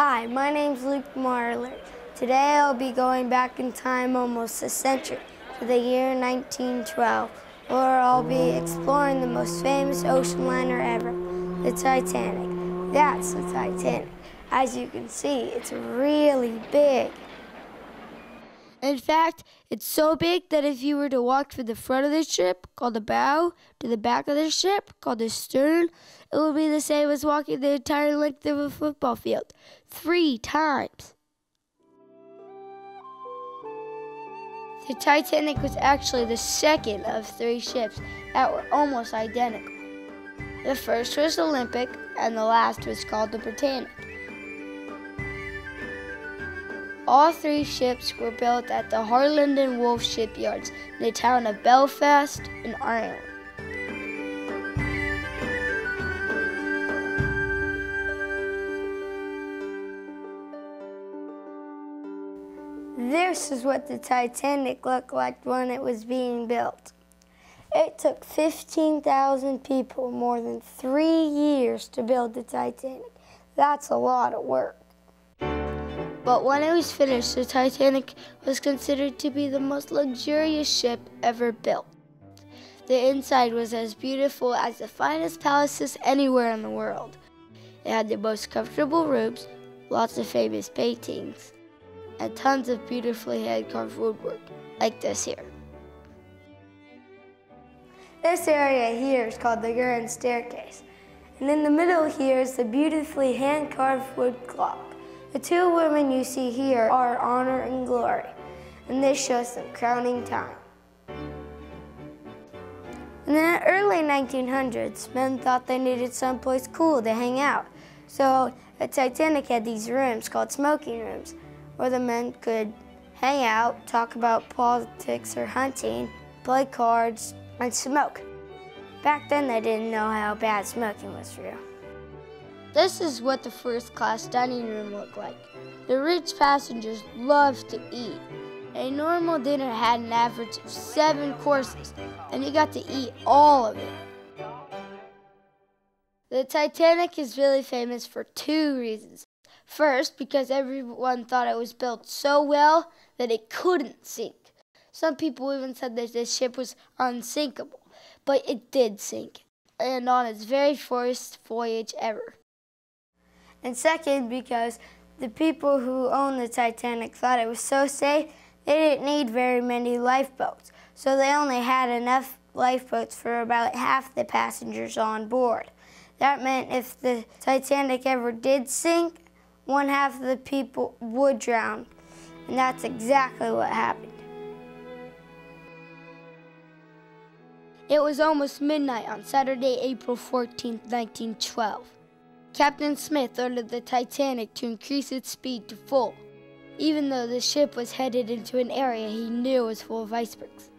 Hi, my name's Luke Marler. Today I'll be going back in time almost a century to the year 1912, where I'll be exploring the most famous ocean liner ever, the Titanic. That's the Titanic. As you can see, it's really big. In fact, it's so big that if you were to walk from the front of the ship, called the bow, to the back of the ship, called the stern, it would be the same as walking the entire length of a football field. Three times. The Titanic was actually the second of three ships that were almost identical. The first was Olympic, and the last was called the Britannic. All three ships were built at the Harland and Wolff shipyards in the town of Belfast in Ireland. This is what the Titanic looked like when it was being built. It took 15,000 people more than three years to build the Titanic. That's a lot of work. But when it was finished, the Titanic was considered to be the most luxurious ship ever built. The inside was as beautiful as the finest palaces anywhere in the world. It had the most comfortable rooms, lots of famous paintings, and tons of beautifully hand carved woodwork, like this here. This area here is called the Grand Staircase, and in the middle here is the beautifully hand carved wood clock. The two women you see here are Honor and Glory, and this shows them crowning time. In the early 1900s, men thought they needed someplace cool to hang out. So the Titanic had these rooms called smoking rooms, where the men could hang out, talk about politics or hunting, play cards, and smoke. Back then, they didn't know how bad smoking was for you. This is what the first class dining room looked like. The rich passengers loved to eat. A normal dinner had an average of seven courses, and you got to eat all of it. The Titanic is really famous for two reasons. First, because everyone thought it was built so well that it couldn't sink. Some people even said that the ship was unsinkable, but it did sink, and on its very first voyage ever. And second, because the people who owned the Titanic thought it was so safe, they didn't need very many lifeboats. So they only had enough lifeboats for about half the passengers on board. That meant if the Titanic ever did sink, one half of the people would drown. And that's exactly what happened. It was almost midnight on Saturday, April 14, 1912. Captain Smith ordered the Titanic to increase its speed to full, even though the ship was headed into an area he knew was full of icebergs.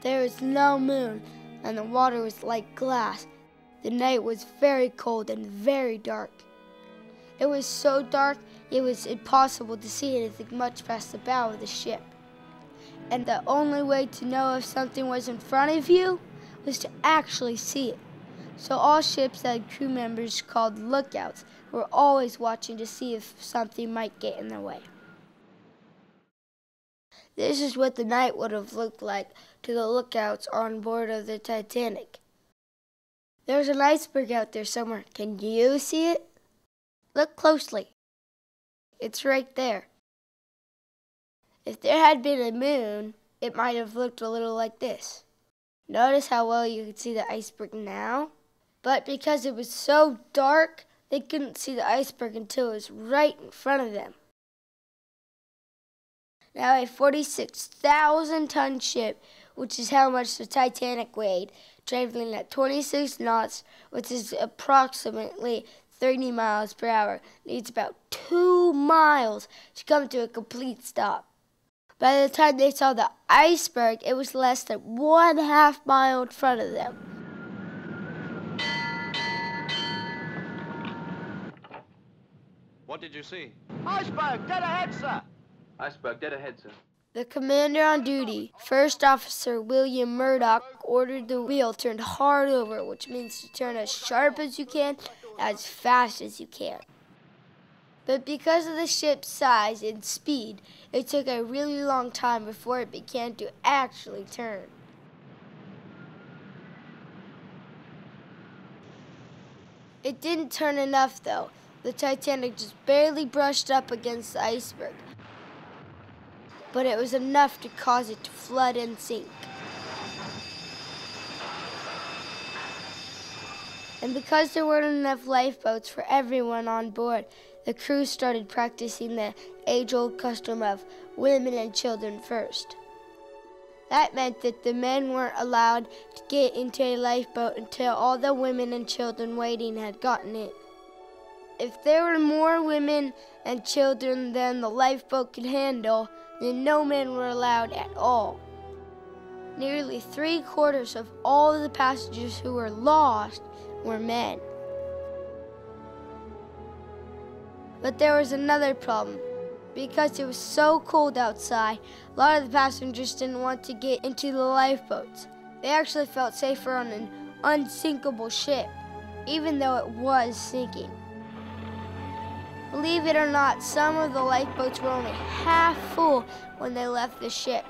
There was no moon, and the water was like glass. The night was very cold and very dark. It was so dark it was impossible to see anything much past the bow of the ship. And the only way to know if something was in front of you was to actually see it. So all ships had crew members called lookouts who were always watching to see if something might get in their way. This is what the night would have looked like to the lookouts on board of the Titanic. There's an iceberg out there somewhere. Can you see it? Look closely. It's right there. If there had been a moon, it might have looked a little like this. Notice how well you can see the iceberg now? But because it was so dark, they couldn't see the iceberg until it was right in front of them. Now, a 46,000 ton ship, which is how much the Titanic weighed, traveling at 26 knots, which is approximately 30 miles per hour, needs about two miles to come to a complete stop. By the time they saw the iceberg, it was less than one half mile in front of them. What did you see? Iceberg, dead ahead, sir. Iceberg, dead ahead, sir. The commander on duty, First Officer William Murdoch, ordered the wheel turned hard over, which means to turn as sharp as you can, as fast as you can. But because of the ship's size and speed, it took a really long time before it began to actually turn. It didn't turn enough though. The Titanic just barely brushed up against the iceberg. But it was enough to cause it to flood and sink. And because there weren't enough lifeboats for everyone on board, the crew started practicing the age old custom of women and children first. That meant that the men weren't allowed to get into a lifeboat until all the women and children waiting had gotten in. If there were more women and children than the lifeboat could handle, then no men were allowed at all. Nearly three quarters of all the passengers who were lost were men. But there was another problem. Because it was so cold outside, a lot of the passengers didn't want to get into the lifeboats. They actually felt safer on an unsinkable ship, even though it was sinking. Believe it or not, some of the lifeboats were only half full when they left the ship.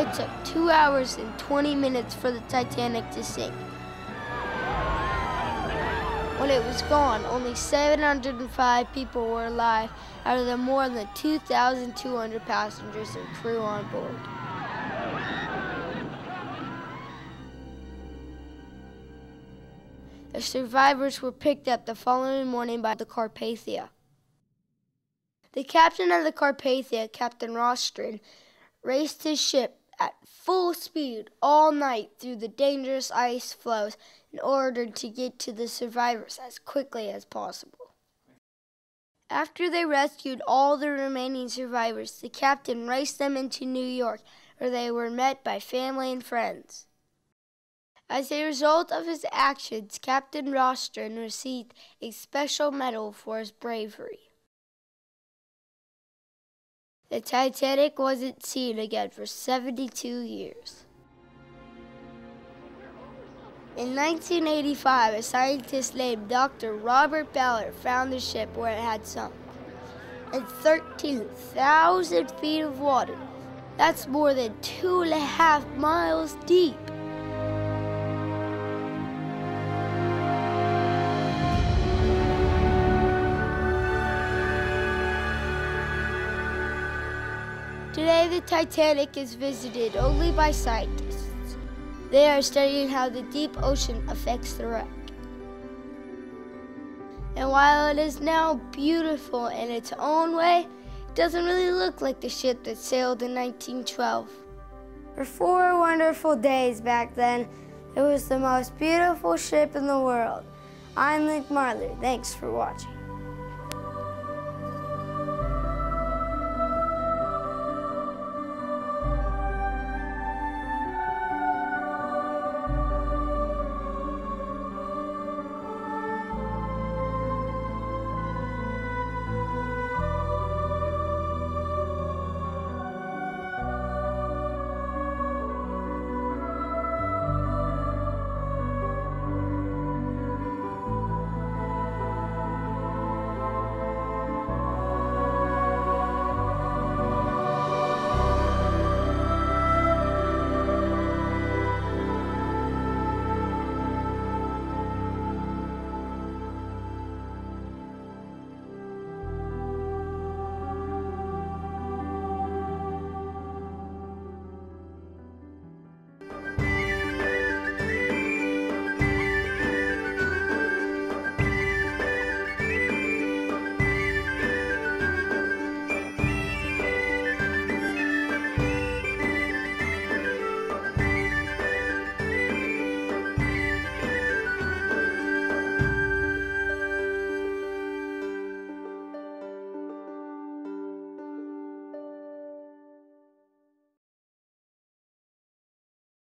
It took two hours and 20 minutes for the Titanic to sink. When it was gone, only 705 people were alive out of the more than 2,200 passengers and crew on board. The survivors were picked up the following morning by the Carpathia. The captain of the Carpathia, Captain Rostron, raced his ship at full speed all night through the dangerous ice floes in order to get to the survivors as quickly as possible. After they rescued all the remaining survivors, the captain raced them into New York, where they were met by family and friends. As a result of his actions, Captain Rostron received a special medal for his bravery. The Titanic wasn't seen again for 72 years. In 1985, a scientist named Dr. Robert Ballard found the ship where it had sunk. In 13,000 feet of water, that's more than two and a half miles deep. Today, the Titanic is visited only by scientists. They are studying how the deep ocean affects the wreck. And while it is now beautiful in its own way, it doesn't really look like the ship that sailed in 1912. For four wonderful days back then, it was the most beautiful ship in the world. I'm Luke Marler. Thanks for watching.